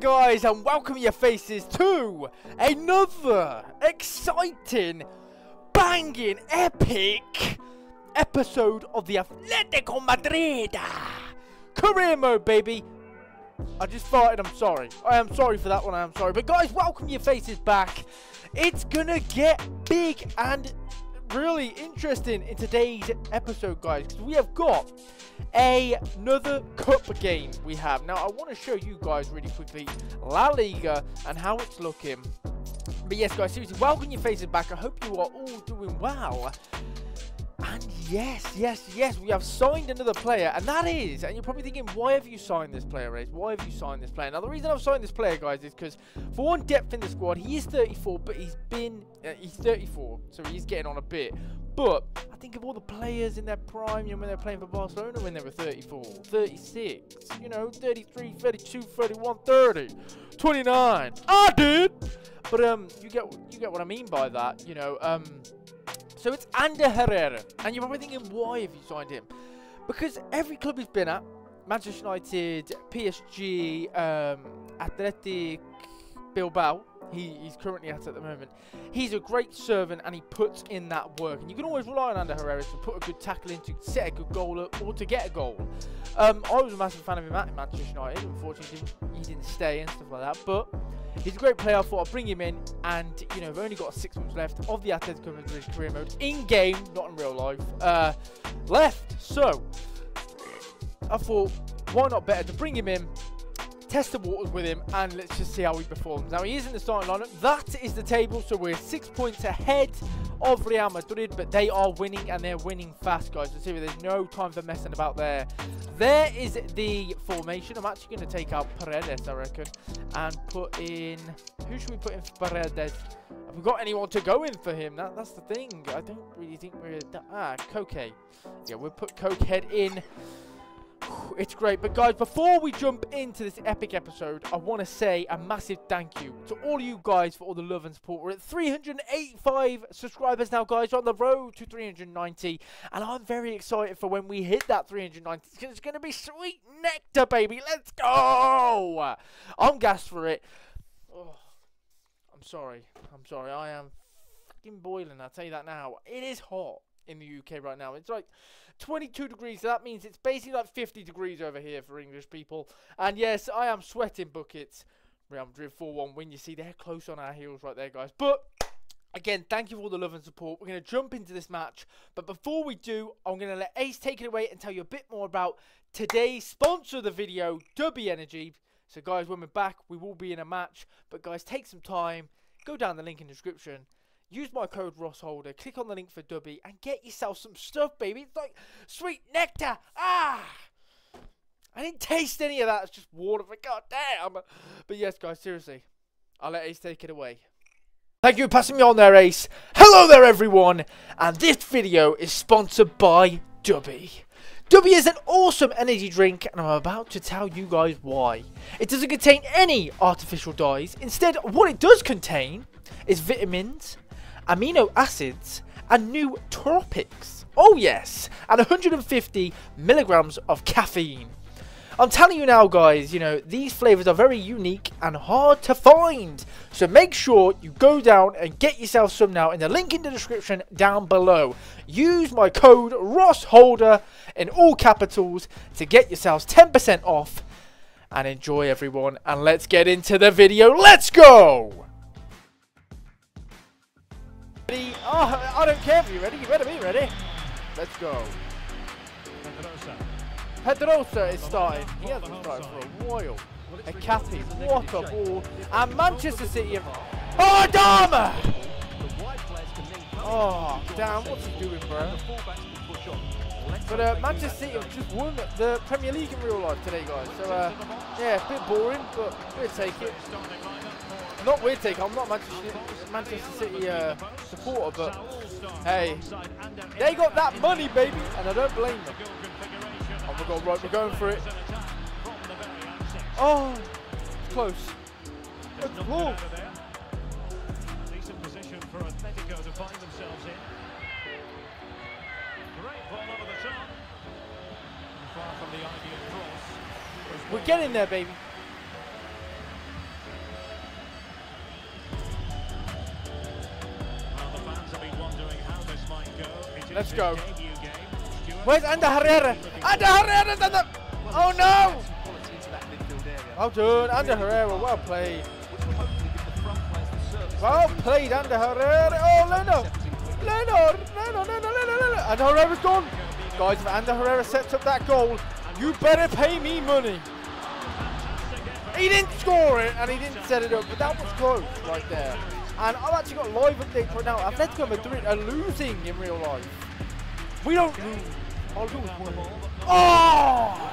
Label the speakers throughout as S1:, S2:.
S1: guys, and welcome your faces to another exciting, banging, epic episode of the Atletico Madrid career mode, baby. I just farted, I'm sorry. I am sorry for that one, I am sorry. But guys, welcome your faces back. It's gonna get big and really interesting in today's episode, guys, because we have got another cup game we have. Now, I want to show you guys really quickly La Liga and how it's looking. But yes, guys, seriously, welcome your faces back. I hope you are all doing well. And yes, yes, yes, we have signed another player, and that is, and you're probably thinking, why have you signed this player, Race? Why have you signed this player? Now, the reason I've signed this player, guys, is because for one depth in the squad, he is 34, but he's been, uh, he's 34, so he's getting on a bit. But I think of all the players in their prime, you know, when they're playing for Barcelona when they were 34, 36, you know, 33, 32, 31, 30, 29. I did! But um, you get you get what I mean by that, you know. Um, so it's Ander Herrera. And you're probably thinking, why have you signed him? Because every club he's been at, Manchester United, PSG, um, Athletic Bilbao, he, he's currently at at the moment. He's a great servant and he puts in that work. And you can always rely on Ander Herrera to put a good tackle in, to set a good goal up, or to get a goal. Um, I was a massive fan of him at Manchester United. Unfortunately, he didn't, stay and stuff like that. But He's a great player. I thought I'd bring him in. And, you know, we've only got six months left of the Atletico Madrid career mode in game, not in real life, uh, left. So, I thought, why not better to bring him in, test the waters with him, and let's just see how he performs. Now, he is in the starting lineup. That is the table, so we're six points ahead of Real Madrid, but they are winning, and they're winning fast, guys. Let's see, there's no time for messing about there. There is the formation. I'm actually going to take out Paredes, I reckon, and put in... Who should we put in for Paredes? Have we got anyone to go in for him? That, that's the thing. I don't really think we're... Ah, Koke. Yeah, we'll put Cokehead in. It's great. But guys, before we jump into this epic episode, I want to say a massive thank you to all you guys for all the love and support. We're at 385 subscribers now, guys. We're on the road to 390. And I'm very excited for when we hit that 390. It's going to be sweet nectar, baby. Let's go. I'm gassed for it. Oh, I'm sorry. I'm sorry. I am fucking boiling. I'll tell you that now. It is hot in the UK right now. It's like 22 degrees. So that means it's basically like 50 degrees over here for English people. And yes, I am sweating buckets. Real Madrid 4-1 win. You see, they're close on our heels right there, guys. But Again, thank you for all the love and support. We're going to jump into this match. But before we do, I'm going to let Ace take it away and tell you a bit more about today's sponsor of the video, Dubby Energy. So, guys, when we're back, we will be in a match. But, guys, take some time. Go down the link in the description. Use my code Rossholder. Click on the link for Dubby and get yourself some stuff, baby. It's like sweet nectar. Ah! I didn't taste any of that. It's just water. For God damn. But yes, guys, seriously. I'll let Ace take it away. Thank you for passing me on there, Ace. Hello there, everyone. And this video is sponsored by Dubby. Dubby is an awesome energy drink and I'm about to tell you guys why. It doesn't contain any artificial dyes. Instead, what it does contain is vitamins, amino acids, and nootropics. Oh yes, and 150 milligrams of caffeine. I'm telling you now guys, you know, these flavors are very unique and hard to find. So make sure you go down and get yourself some now in the link in the description down below. Use my code ROSSHOLDER in all capitals to get yourselves 10% off. And enjoy everyone and let's get into the video. Let's go! Oh, I don't care if you're ready. You better be ready. Let's go. Pedrosa is starting. He hasn't started for a while. A Cappy, what a ball. And Manchester City have... Oh, Adama! Oh, damn, what's he doing, bro? But uh, Manchester City have just won the Premier League in real life today, guys. So, uh, yeah, a bit boring, but we'll take it. Not weird take. I'm not Manchester, Manchester City uh, supporter, but hey, they got that money, baby, and I don't blame them. Oh my god, right, we're going for it. Oh, close. It's close.
S2: In. Great ball.
S1: We're getting there, baby. Let's go. Where's Ander Herrera? Ander Herrera's on the... Oh no! Well done, Ander Herrera, well played. Well played, Ander Herrera. Oh, Leno. Leno, Leno, Leno, Leno, Leno. Ander Herrera's gone. Guys, if Ander Herrera sets up that goal, you better pay me money. He didn't score it and he didn't set it up, but that was close right there. And I've actually got live updates right now. Atletico Madrid are losing in real life. We don't lose. Oh!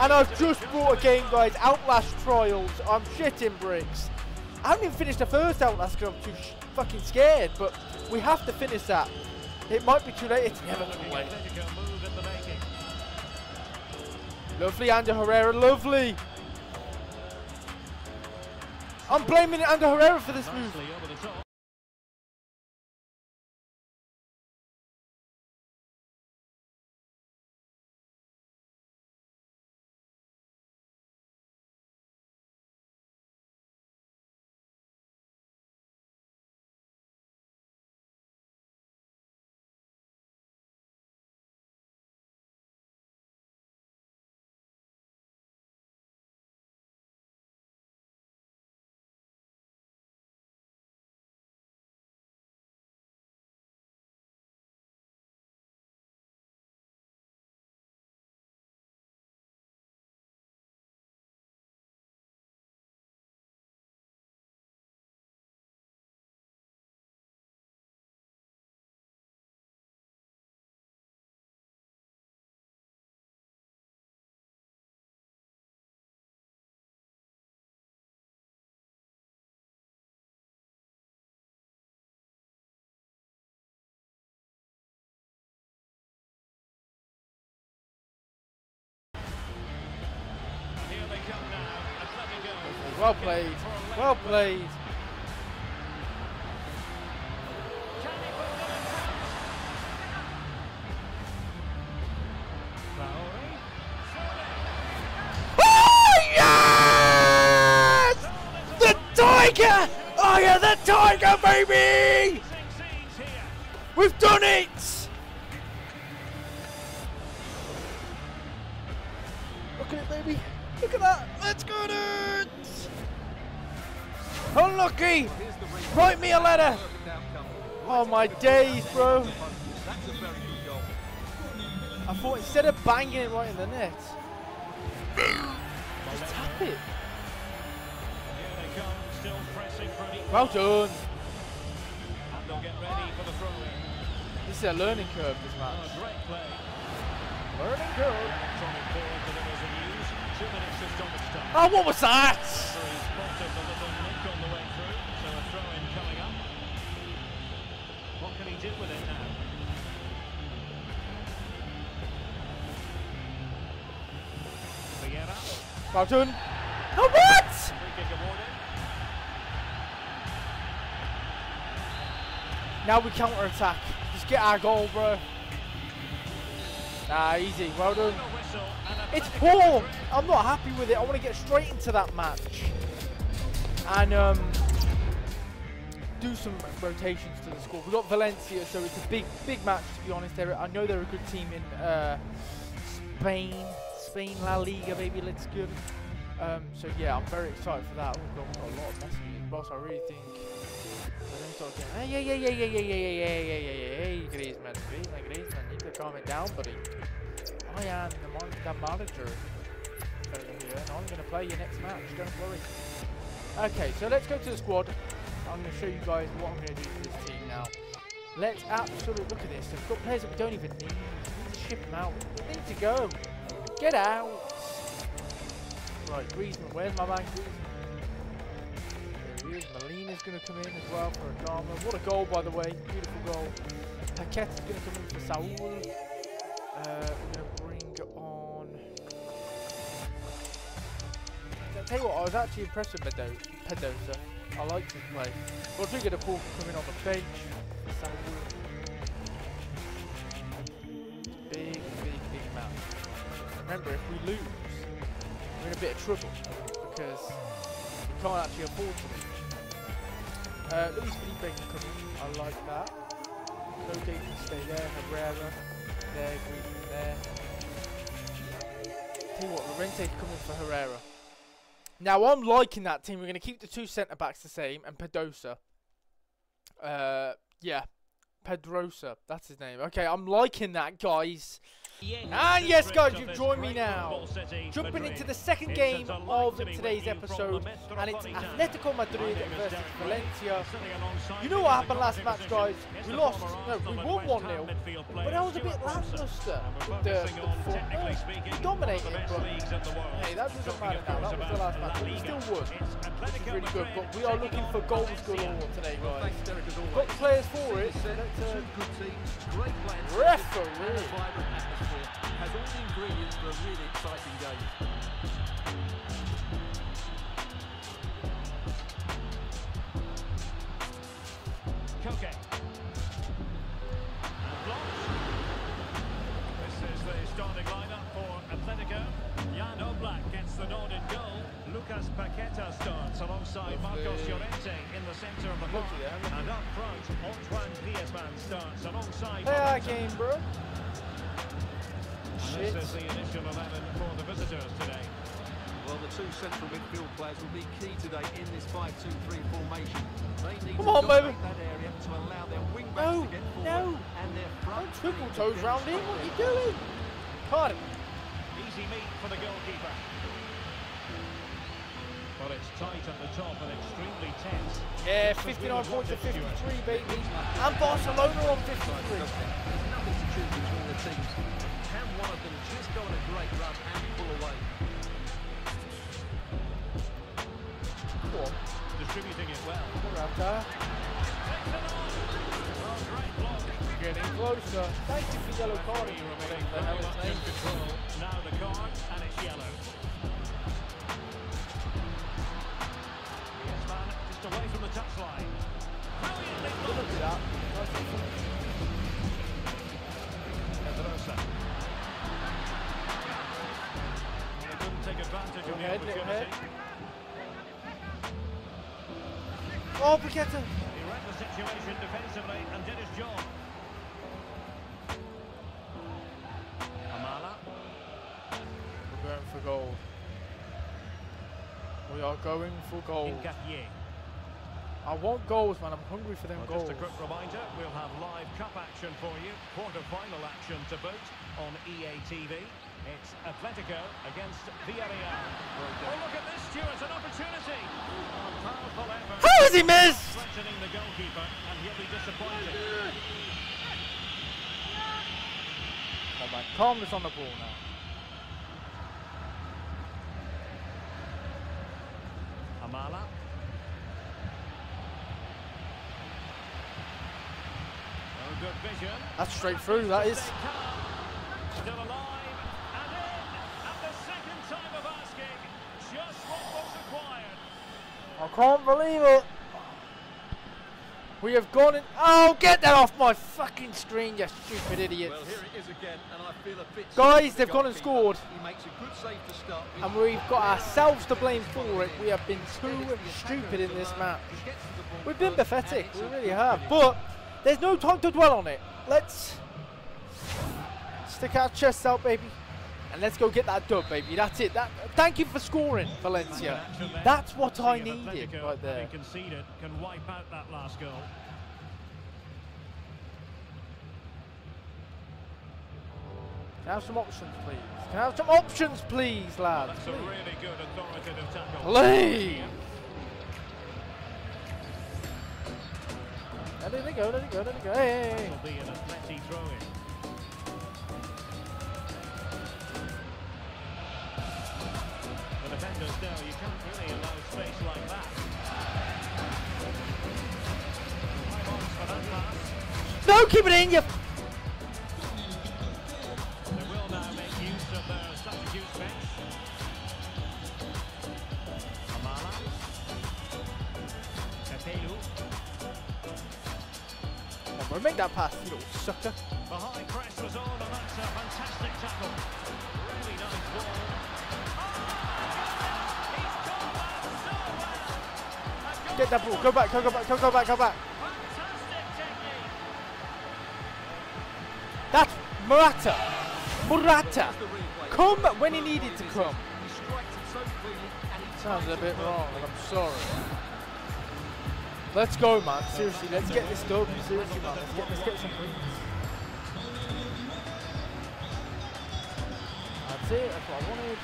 S1: And I've just bought a game, guys. Outlast Trials. I'm shitting bricks. I haven't even finished the first Outlast because I'm too fucking scared. But we have to finish that. It might be too late. It's never too late.
S2: Move.
S1: Lovely, Ander Herrera. Lovely. I'm blaming Ander Herrera for this move. Well played. Well played. Oh yes! The Tiger! Oh yeah, the Tiger, baby! We've done it! Unlucky! Write me a letter! Oh my days, bro. I thought instead of banging it right in the net, just tap it. Well done. This is a learning curve, this match. Learning curve. Oh, what was that?
S2: What can he do with it now? Vieira.
S1: Well done. No, what? Now we counter attack. Just get our goal, bro. Ah, easy. Well done. It's poor. I'm not happy with it. I want to get straight into that match and um, do some rotations to the squad. We've got Valencia, so it's a big, big match. To be honest, they're, I know they're a good team in uh, Spain, Spain La Liga, baby. Let's go. Um, so yeah, I'm very excited for that. We've got, we've got a lot of messages, boss. I really think. Hey, yeah, yeah, yeah, yeah, yeah, yeah, yeah, yeah, yeah, yeah, yeah, hey, Griezmann, Griezmann, Griezmann, you need to calm it down, buddy. I am the, mon- the manager over here, and I'm going to play your next match, don't worry. Okay, so let's go to the squad. I'm going to show you guys what I'm going to do for this team now. Let's absolutely look at this. We've got players that we don't even need. We need to ship them out. They need to go. Get out. Right, Griezmann. Where's my man Griezmann? There he is. Molina's going to come in as well for Adama. What a goal, by the way. Beautiful goal. Paqueta's going to come in for Saul. Uh, tell you what, I was actually impressed with Medo-. I liked his play. Rodrigo de Paul coming on the bench. Big, big, big match. Remember, if we lose, we're in a bit of trouble because we can't actually afford to lose. Uh, Luis Felipe can in. I like that. No Dayton stay there. Herrera. There. Griezmann there. Tell you what, Llorente coming for Herrera. Now I'm liking that team. We're going to keep the two centre backs the same and Pedrosa. Uh, yeah, Pedrosa. That's his name. Okay, I'm liking that, guys. And yes, guys, you've joined me now. Jumping into the second game of today's episode, and it's Atletico Madrid versus Valencia. You know what happened last match, guys? We lost, no, we won 1 0, but that was a bit lackluster. with The, the we dominated, but hey, that doesn't matter now. That was the last match, but we still won. Is really good, but we are looking for goals galore today, guys. Got players for it, so let's uh,
S3: good teams, great plans,
S1: referee.
S3: Vibrant. Has all the ingredients for a really exciting game.
S2: Koke. And blocked. This is the starting lineup for Atletico. Jan Oblak gets the nod in goal. Lucas Paqueta starts alongside Marcos
S1: Lovely.
S2: Llorente in the centre of the park.
S1: Lucky there, lucky.
S2: And up front, Antoine Griezmann starts alongside
S1: Play our
S2: Robinson.
S1: game, bro.
S2: And
S1: Shit.
S2: This is the initial 11 for the visitors today.
S3: Well, the two central midfield players will be key today in this 5-2-3 formation. They need
S1: Come
S3: to
S1: on, baby.
S3: dominate that area to allow their wing backs
S1: No,
S3: to get forward
S1: no.
S3: and their front
S1: Don't triple
S3: three
S1: toes round in. What are you doing? Caught it.
S2: Easy meet for the goalkeeper. But it's tight at the top and extremely tense.
S1: Yeah, 59 points to 53, baby. And Barcelona on 53.
S3: There's nothing to choose between the teams. One of them just go on a great run and pull away?
S1: Come on,
S2: Distributing it well.
S1: Morata. Getting closer. Thank you for yellow carding.
S2: He
S1: the
S2: very
S1: hell
S2: much in control. Now the card, and it's yellow. Griezmann just away from the touchline. Brilliantly
S1: Look
S2: blocked.
S1: at that.
S2: Pedrosa. Advantage of the
S1: head,
S2: opportunity.
S1: Oh, Paqueta.
S2: He read the situation defensively and did his job. Amala.
S1: We're going for goal. We are going for goals.
S2: Hincapié.
S1: I want goals, man. I'm hungry for them
S2: Well,
S1: goals.
S2: just a quick reminder, we'll have live cup action for you. Quarter-final action to boot on EA TV. It's Atletico against Villarreal. Oh, look at this, Stuart, an opportunity. A powerful effort.
S1: How has he missed?
S2: Threatening the goalkeeper, and he'll be disappointed.
S1: Oh, Come on, man. Calmness on the ball now.
S2: Amala. Oh, good vision.
S1: That's straight through, that is.
S2: Still alive
S1: can't believe it. We have gone in. Oh, get that off my fucking screen, you stupid idiot.
S3: Well, here it is again, and I feel a bit
S1: Guys,
S3: sorry for the
S1: they've gone and scored.
S3: He makes a good save to start.
S1: And we've got ourselves to blame for it. We have been too stupid in this match.
S3: He gets to the ball
S1: We've been pathetic, we really have. But there's no time to dwell on it. Let's stick our chests out, baby. And let's go get that dub, baby. That's it. That, thank you for scoring, Valencia. That's what I needed right there.
S2: conceded, can wipe out that last goal.
S1: Can I have some options, please? Can I have some options, please, lads?
S2: That's a really good authoritative tackle.
S1: Please. Let it go, let it go, let it go. Hey, hey, hey.
S2: Will be an throw-in. Know you can't really allow space like that. Time on for that.
S1: No, keep it in, you.
S2: They will now make use of their substitute bench. Amala. Capello.
S1: Come on, make that pass, you little sucker.
S2: The high press was on, and that's a fantastic tackle. Really nice ball.
S1: Get that ball. Go back, go, go back, go, go back, go back. That's Morata. Morata. Come when he needed to come. Sounds a bit wrong. I'm sorry. Let's go, man. Seriously, let's get this done. Seriously, man. Let's get, let's get some points. That's it. That's what I wanted.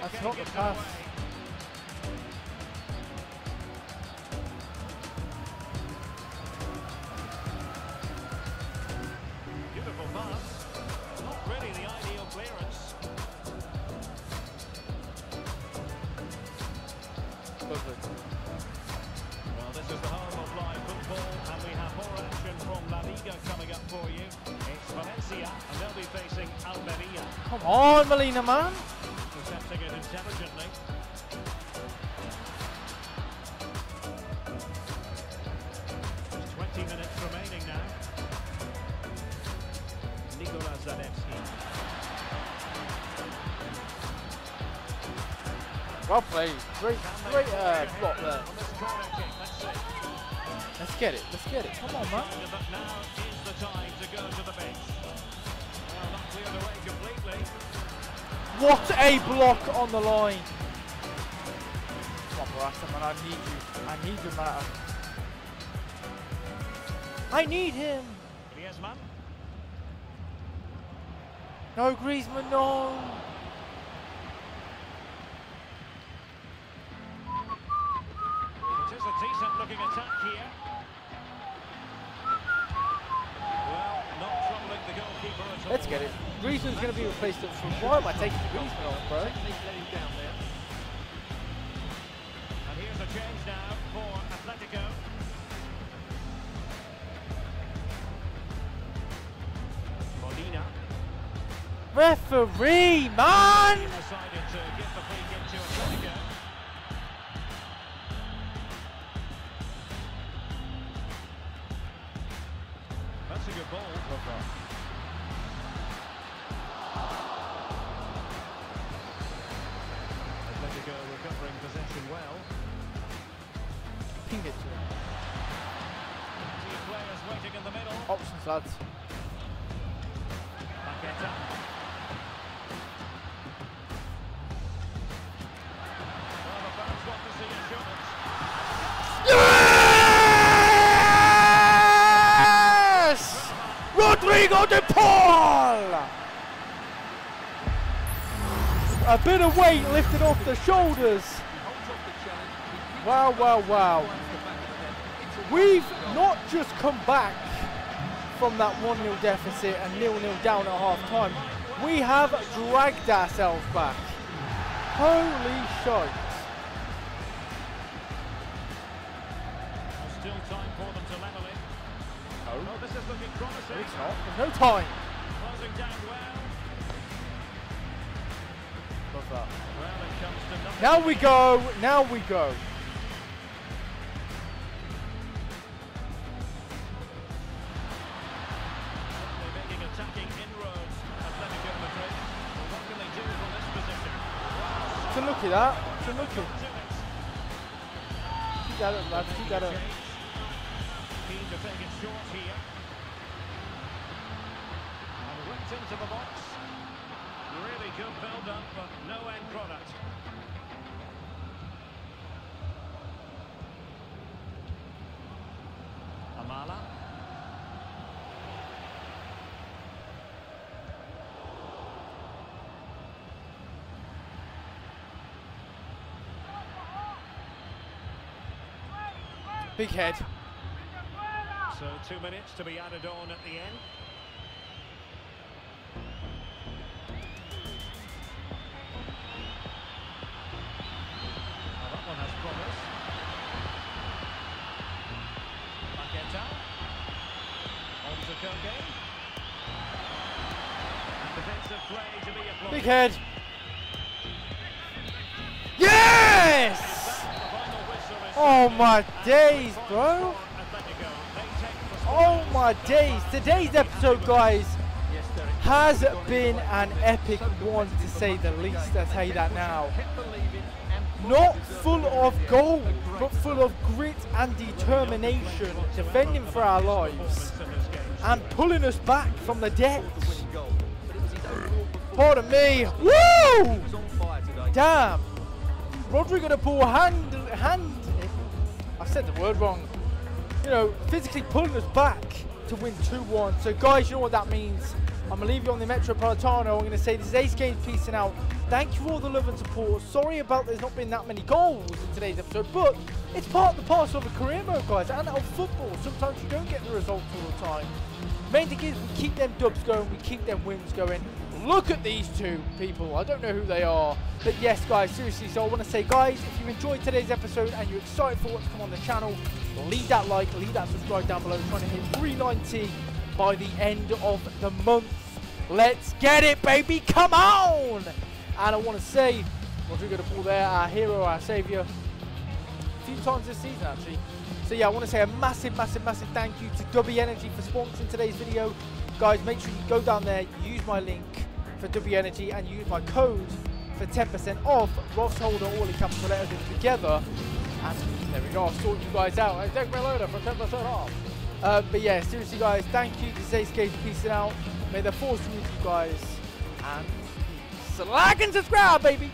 S1: That's not the pass. On, Molina, man.
S2: Intercepting it intelligently. There's 20 minutes remaining now.
S1: Well played. Great, great uh, block there.
S2: Let's
S1: get it. Let's get it. Come on, man.
S2: Now is the time to go to the.
S1: What a block on the line. Come on, Morata, man. I need you. I need you, Morata. I need him.
S2: Griezmann.
S1: No, Griezmann, no.
S2: It is a decent looking attack here. Well, not troubling the goalkeeper at all.
S1: Let's get it. Griezmann's going to be replaced front. Why am I taking Griezmann off, bro?
S3: Technique let him down there.
S2: And here's a change now for Atletico. Molina
S1: Referee, man! Lads.
S2: Paqueta.
S1: Yes! Rodrigo de Paul! A bit of weight lifted off the shoulders. Wow, wow, wow. We've not just come back from that 1-0 deficit and 0-0 down at half time. We have dragged ourselves back. Holy shite.
S2: Still time for them to level it.
S1: Oh,
S2: Oh, this is looking promising.
S1: it's not. There's no time.
S2: Closing down well.
S1: Love that.
S2: Well, it comes to nothing.
S1: Now we go. Now we go. Look at that. It's a look
S2: it.
S1: Keep that up, lads. Keep that up.
S2: Keen to it short here. And whipped into the box. Really good build up, but no end product. Amala.
S1: Big head.
S2: So two minutes to be added on at the end. Now that one has promise. Paqueta. On to Koke. And defensive play to be applauded.
S1: Big head. Oh my days, bro. Oh my days. Today's episode, guys, has been an epic one to say the least. I'll tell you that now. Not full of gold, but full of grit and determination, defending for our lives and pulling us back from the depths. Pardon me. Woo! Damn. Rodri got a poor hand, hand. I said the word wrong. You know, physically pulling us back to win 2-1. So guys, you know what that means. I'm going to leave you on the Metropolitano. I'm going to say this is Ace Games peacing out. Thank you for all the love and support. Sorry about there's not been that many goals in today's episode, but it's part of the parcel of a career mode, guys, and of football. Sometimes you don't get the results all the time. Main thing is we keep them dubs going, we keep them wins going. Look at these two people. I don't know who they are. But yes, guys, seriously, so I want to say, guys, if you enjoyed today's episode and you're excited for what's come on the channel, leave that like, leave that subscribe down below. trying to hit 390 by the end of the month. Let's get it, baby. Come on. And I want to say, Rodrigo de Paul there, our hero, our saviour, a few times this season, actually. So yeah, I want to say a massive, massive, massive thank you to Dubby Energy for sponsoring today's video. Guys, make sure you go down there, use my link for Dubby Energy and use my code for 10% off. Ross Holder, all in capital letters together. And there we go, I'll sort you guys out. Take my loader for 10% off. Uh, but yeah, seriously guys, thank you to Zace Cage, peace out. May the force be with you guys. And like and subscribe, baby!